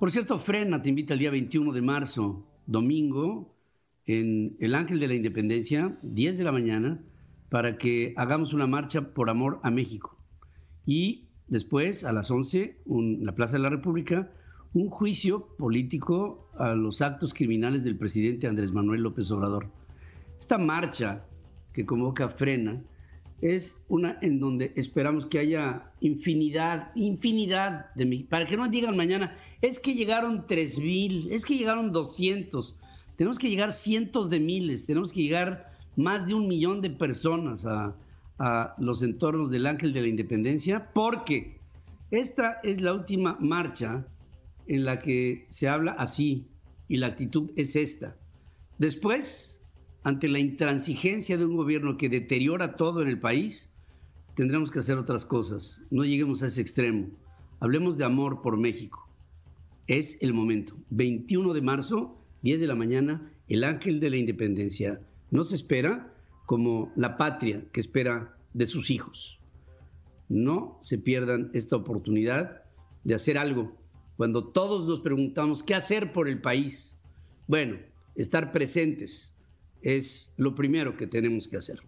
Por cierto, Frena te invita el día 21 de marzo, domingo, en el Ángel de la Independencia, 10 de la mañana, para que hagamos una marcha por amor a México. Y después, a las 11, en la Plaza de la República, un juicio político a los actos criminales del presidente Andrés Manuel López Obrador. Esta marcha que convoca Frena es una en donde esperamos que haya infinidad, infinidad de para que no digan mañana, es que llegaron 3000, es que llegaron 200. Tenemos que llegar cientos de miles, tenemos que llegar más de un millón de personas a, a los entornos del Ángel de la Independencia, porque esta es la última marcha en la que se habla así y la actitud es esta. Después, ante la intransigencia de un gobierno que deteriora todo en el país, tendremos que hacer otras cosas. No lleguemos a ese extremo. Hablemos de amor por México. Es el momento. 21 de marzo, 10 de la mañana, el ángel de la independencia. No se espera como la patria que espera de sus hijos. No se pierdan esta oportunidad de hacer algo cuando todos nos preguntamos qué hacer por el país. Bueno, estar presentes es lo primero que tenemos que hacer.